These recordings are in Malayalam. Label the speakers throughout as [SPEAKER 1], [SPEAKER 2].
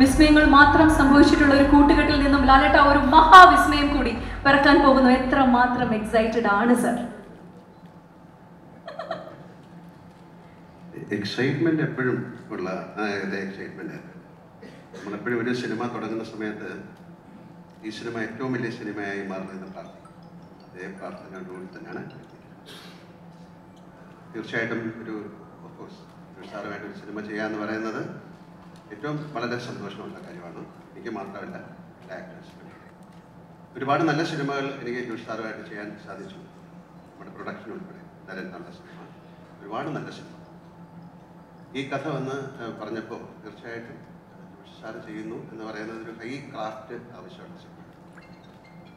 [SPEAKER 1] വിസ്മയങ്ങൾ മാത്രം സംഭവിച്ചിട്ടുള്ള ഒരു കൂട്ടുകെട്ടിൽ നിന്നും ലാലേട്ട ഒരു മഹാവിസ്മയം കൂടി പിറക്കാൻ പോകുന്നു. എത്ര മാത്രം എക്സൈറ്റഡ് ആണ് സർ
[SPEAKER 2] എക്സൈറ്റ്മെന്റ് എപ്പോഴും ഉള്ള എക്സൈറ്റ്മെന്റ് നമ്മളെപ്പോഴും ഒരു സിനിമ തുടങ്ങുന്ന സമയത്ത് ഈ സിനിമ ഏറ്റവും വലിയ സിനിമയായി മാറുന്നതെന്ന് പ്രാർത്ഥിക്കും. അതേ പ്രാർത്ഥനയോടുകൂടി തന്നെയാണ് തീർച്ചയായിട്ടും ഒരു ഓഫ്കോഴ്സ് ഒരു സാറുമായിട്ട് ഒരു സിനിമ ചെയ്യുക എന്ന് പറയുന്നത്. ഏറ്റവും വളരെ സന്തോഷമുള്ള കാര്യമാണ്. എനിക്ക് മാത്രമല്ല എല്ലാ ആക്ടേഴ്സിനും ഒരുപാട് നല്ല സിനിമകൾ എനിക്ക് ജോഷ് സാറുമായിട്ട് ചെയ്യാൻ സാധിച്ചു. നമ്മുടെ പ്രൊഡക്ഷൻ ഉൾപ്പെടെ. നരൻ നല്ല സിനിമ. ഒരുപാട് നല്ല സിനിമ. ഈ കഥ വന്ന് പറഞ്ഞപ്പോൾ തീർച്ചയായിട്ടും ജോഷ് ചെയ്യുന്നു എന്ന് പറയുന്നത് ഒരു ഹൈ ക്രാഫ്റ്റ് ആവശ്യമുള്ള സിനിമ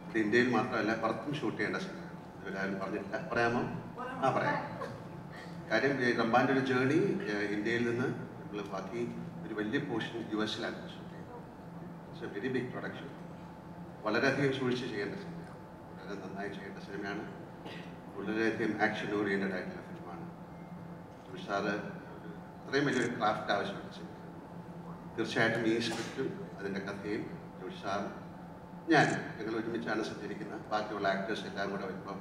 [SPEAKER 2] ഇത് ഇന്ത്യയിൽ മാത്രമല്ല പുറത്തും ഷൂട്ട് ചെയ്യേണ്ട സിനിമ ഇവരാരും പറഞ്ഞിട്ടില്ല. പറയാമോ? ആ പറയാം. കാര്യം റംബാന്റെ ഒരു ജേണി ഇന്ത്യയിൽ നിന്ന് നമ്മൾ ബാക്കി ഒരു വലിയ പോർഷൻ യു എസിൽ ചെയ്യുന്നത് it's a very big production വളരെയധികം സൂക്ഷിച്ച് ചെയ്യേണ്ട സിനിമയാണ് വളരെ നന്നായി ചെയ്യേണ്ട സിനിമയാണ് വളരെയധികം ആക്ഷൻ ഓറിയന്റഡ് ആയിട്ടുള്ള ഫിലിമാണ് തുഷാറ് അത്രയും വലിയൊരു ക്രാഫ്റ്റ് ആവശ്യമുള്ള സിനിമ തീർച്ചയായിട്ടും ഈ സ്ക്രിപ്റ്റും അതിന്റെ കഥയും തുഷാർ ഞാൻ ഞങ്ങൾ ഒരുമിച്ചാണ് സഞ്ചരിക്കുന്നത്. ബാക്കിയുള്ള ആക്ടേഴ്സ് എല്ലാം കൂടെ വരുമ്പം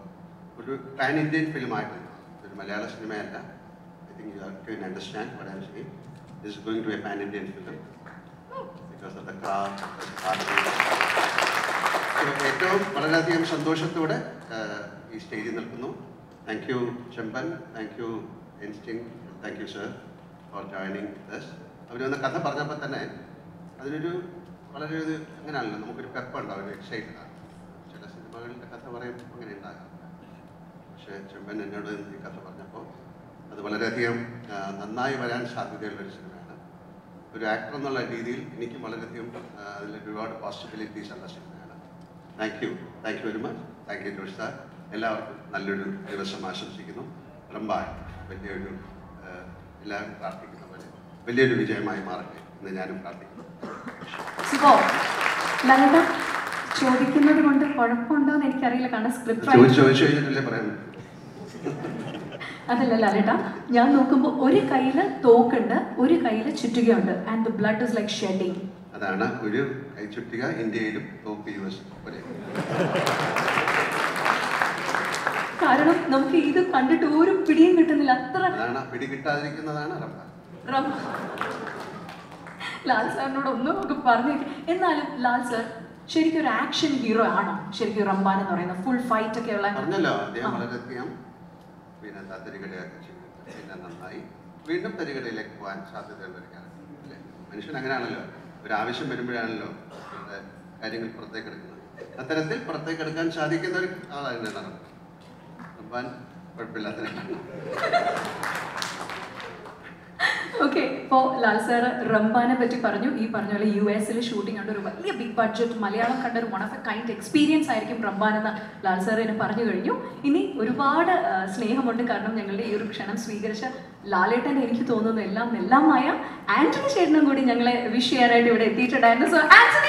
[SPEAKER 2] ഒരു പാൻ ഇന്ത്യൻ ഫിലിമായിട്ട് ഒരു മലയാള സിനിമയല്ല I think you have to understand വടാൻ I am going to a pan Indian film because of the craft ഏറ്റവും വളരെയധികം സന്തോഷത്തോടെ ഈ സ്റ്റേജിൽ നിൽക്കുന്നു. Thank you Chemban thank you instinct thank you sir for joining thus വന്ന കഥ പറഞ്ഞപ്പോൾ തന്നെ അതിനൊരു വളരെ ഒരു അങ്ങനെയാണല്ലോ നമുക്കൊരു പെപ്പുണ്ടാവും ഒരു എക്സൈറ്റഡ് ആണ്. ചില സിനിമകളുടെ കഥ പറയുമ്പോൾ അങ്ങനെ ഉണ്ടാകാം പക്ഷേ ചെമ്പൻ എന്നോട് ഈ കഥ പറഞ്ഞപ്പോൾ അത് വളരെയധികം നന്നായി വരാൻ സാധ്യതയുള്ള ഒരു സിനിമയാണ്. ഒരു ആക്ടർ എന്നുള്ള രീതിയിൽ എനിക്ക് വളരെയധികം അതിൽ ഒരുപാട് പോസിബിലിറ്റീസ് ഉള്ള സിനിമയാണ്. Thank you thank you very much thank you Josh sir എല്ലാവർക്കും നല്ലൊരു ദിവസം ആശംസിക്കുന്നു. റംബാൻ വലിയൊരു എല്ലാവരും പ്രാർത്ഥിക്കുന്ന പോലെ വലിയൊരു വിജയമായി മാറട്ടെ എന്ന് ഞാനും പ്രാർത്ഥിക്കുന്നു.
[SPEAKER 1] ചോദിക്കുന്നത് കൊണ്ട് കുഴപ്പമുണ്ടോ എന്ന് എനിക്കറിയില്ല. കാരണം സ്ക്രിപ്റ്റ്
[SPEAKER 2] ചോദിച്ചു ചോദിച്ചു കഴിഞ്ഞിട്ടല്ലേ പറയാൻ
[SPEAKER 1] അതല്ല ലാലേട്ട ഞാൻ നോക്കുമ്പോൾ ഒരു കയ്യിൽ തോക്കുണ്ട് ഒരു കയ്യിൽ ചുറ്റുകയുണ്ട്. And the blood is like shedding
[SPEAKER 2] അതാണ് ഒരു കൈ ചുറ്റുക ഇന്ത്യയിലും തോക്ക് യു എസ് പോലെ.
[SPEAKER 1] കാരണം നമുക്ക് ഇത് കണ്ടിട്ട് ഒരു പിടിയും കിട്ടുന്നില്ല. അത്ര
[SPEAKER 2] അതാണ് പിടി കിട്ടാതിരിക്കുന്നതാണ്
[SPEAKER 1] ലാൽ സാറിനോട് ഒന്നും നമുക്ക് പറഞ്ഞു എന്നാലും ലാൽ സാർ ശരിക്കും ഒരു ആക്ഷൻ ഹീറോ ആണോ. ശരിക്കും റംബാൻ എന്ന് പറയുന്നത് ഫുൾ ഫൈറ്റ് ഒക്കെ ഉള്ള
[SPEAKER 2] പറഞ്ഞല്ലോ അദ്ദേഹം
[SPEAKER 1] ആ.
[SPEAKER 2] വളരെയധികം പിന്നെ എന്താ തരികടയൊക്കെ ചെയ്യും. പിന്നെ നന്നായി വീണ്ടും തരികടയിലേക്ക് പോകാൻ സാധ്യതകൾ കാര്യം അല്ലേ? മനുഷ്യൻ അങ്ങനെയാണല്ലോ. ഒരു ആവശ്യം വരുമ്പോഴാണല്ലോ നമ്മുടെ കാര്യങ്ങൾ പുറത്തേക്ക് എടുക്കുന്നത്. അത്തരത്തിൽ പുറത്തേക്ക് എടുക്കാൻ സാധിക്കുന്ന ഒരു ആളാണ് നടന്നു കുഴപ്പമില്ലാത്ത
[SPEAKER 1] ഓക്കെ ഇപ്പോൾ ലാൽ സാർ റംബാനെ പറ്റി പറഞ്ഞു. ഈ പറഞ്ഞ പോലെ യു എസിൽ ഷൂട്ടിംഗ് ഉണ്ട് ഒരു വലിയ ബിഗ് ബഡ്ജറ്റ് മലയാളം കണ്ട ഒരു one of a kind experience ആയിരിക്കും റംബാൻ എന്ന് ലാൽ സാർ എന്നെ പറഞ്ഞു കഴിഞ്ഞു. ഇനി ഒരുപാട് സ്നേഹമുണ്ട്. കാരണം ഞങ്ങളുടെ ഈ ഒരു ക്ഷണം സ്വീകരിച്ച ലാലേട്ടൻ എനിക്ക് തോന്നുന്നു എല്ലാം എല്ലാമായ ആന്റണി ചേട്ടനും കൂടി ഞങ്ങളെ വിഷ് ചെയ്യാനായിട്ട് ഇവിടെ എത്തിയിട്ടുണ്ടായിരുന്നു. സോ ആന്റണി